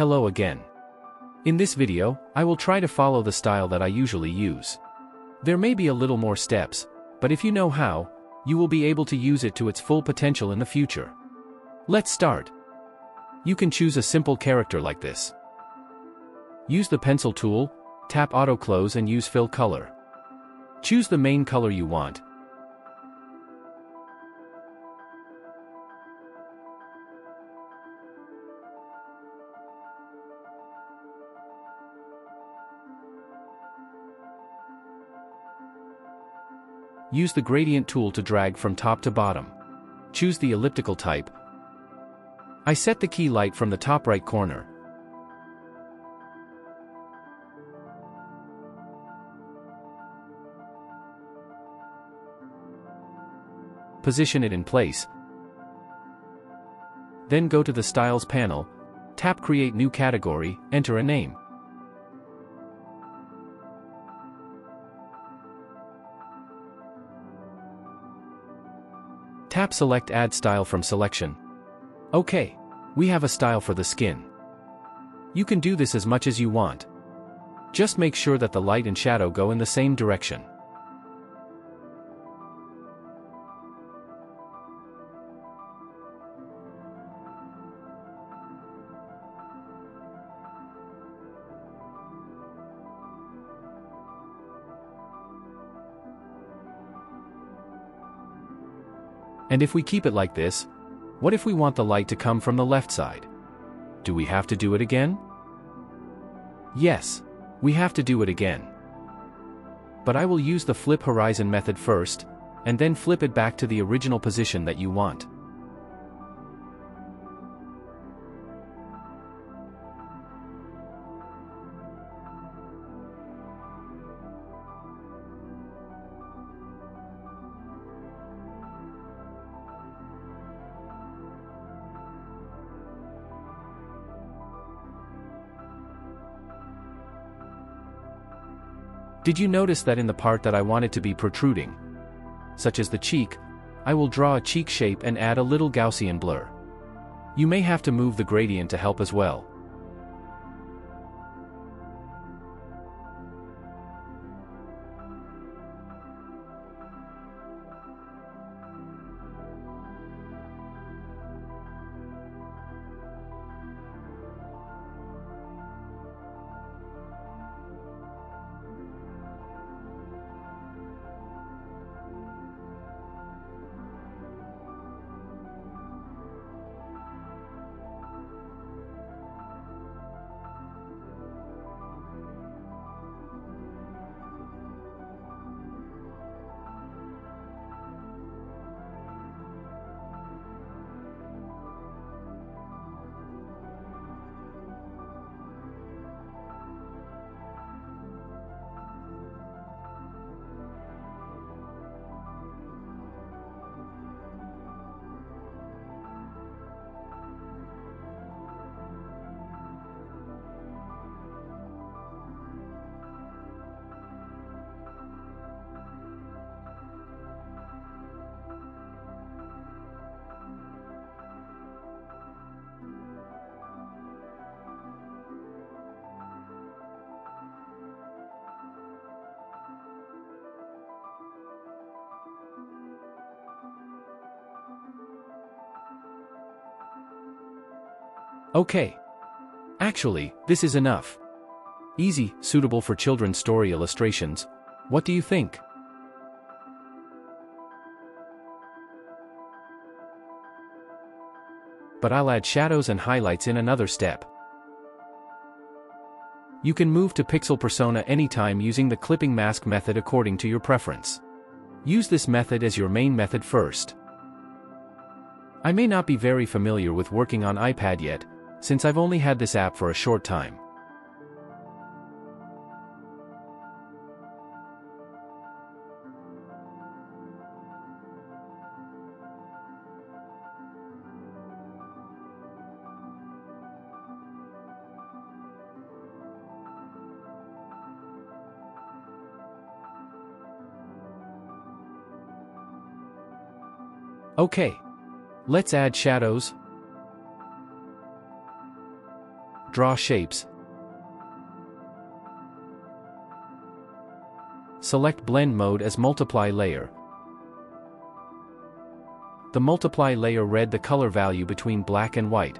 Hello again. In this video, I will try to follow the style that I usually use. There may be a little more steps, but if you know how, you will be able to use it to its full potential in the future. Let's start. You can choose a simple character like this. Use the pencil tool, tap auto close and use fill color. Choose the main color you want, Use the gradient tool to drag from top to bottom. Choose the elliptical type. I set the key light from the top right corner. Position it in place. Then go to the Styles panel, tap Create New Category, enter a name. Tap Select Add Style from Selection. OK. We have a style for the skin. You can do this as much as you want. Just make sure that the light and shadow go in the same direction. And if we keep it like this, what if we want the light to come from the left side? Do we have to do it again? Yes, we have to do it again. But I will use the flip horizon method first, and then flip it back to the original position that you want. Did you notice that in the part that I wanted to be protruding, such as the cheek, I will draw a cheek shape and add a little Gaussian blur. You may have to move the gradient to help as well. Okay. Actually, this is enough. Easy, suitable for children's story illustrations. What do you think? But I'll add shadows and highlights in another step. You can move to pixel persona anytime using the clipping mask method according to your preference. Use this method as your main method first. I may not be very familiar with working on iPad yet, since I've only had this app for a short time. Okay. Let's add shadows, Draw shapes. Select blend mode as multiply layer. The multiply layer read the color value between black and white,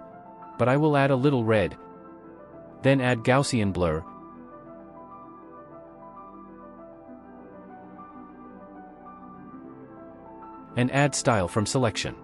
but I will add a little red. Then add Gaussian blur. And add style from selection.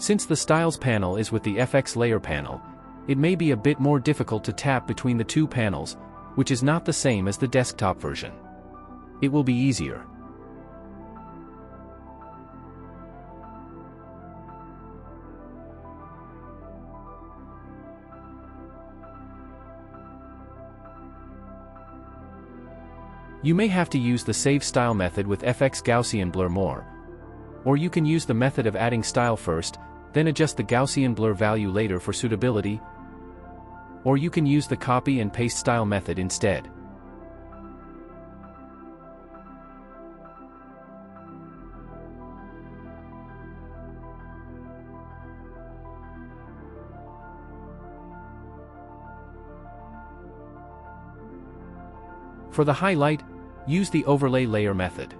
Since the Styles panel is with the FX layer panel, it may be a bit more difficult to tap between the two panels, which is not the same as the desktop version. It will be easier. You may have to use the Save Style method with FX Gaussian Blur more. Or you can use the method of adding style first, then adjust the Gaussian blur value later for suitability. Or you can use the copy and paste style method instead. For the highlight, use the overlay layer method.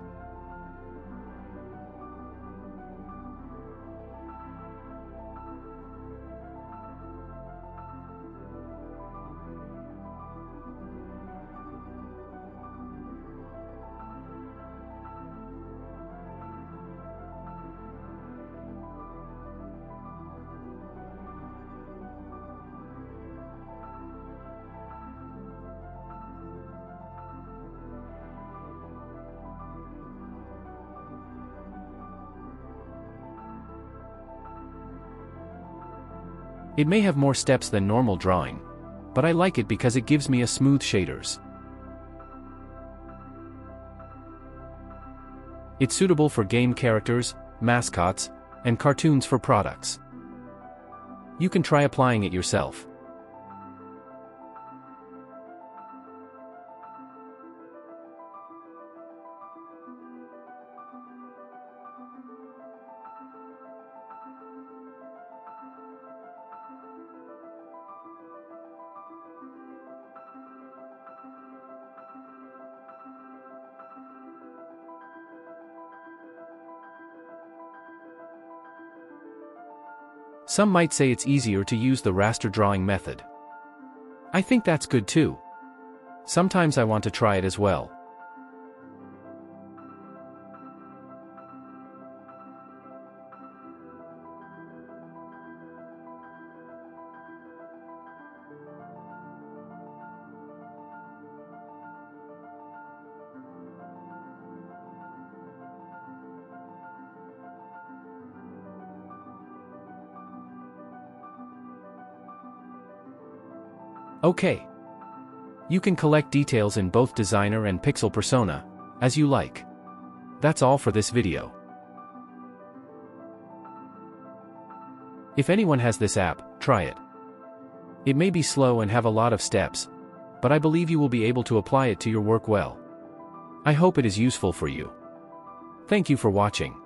It may have more steps than normal drawing, but I like it because it gives me a smooth shaders. It's suitable for game characters, mascots, and cartoons for products. You can try applying it yourself. Some might say it's easier to use the raster drawing method. I think that's good too. Sometimes I want to try it as well. Okay. You can collect details in both Designer and Pixel Persona, as you like. That's all for this video. If anyone has this app, try it. It may be slow and have a lot of steps, but I believe you will be able to apply it to your work well. I hope it is useful for you. Thank you for watching.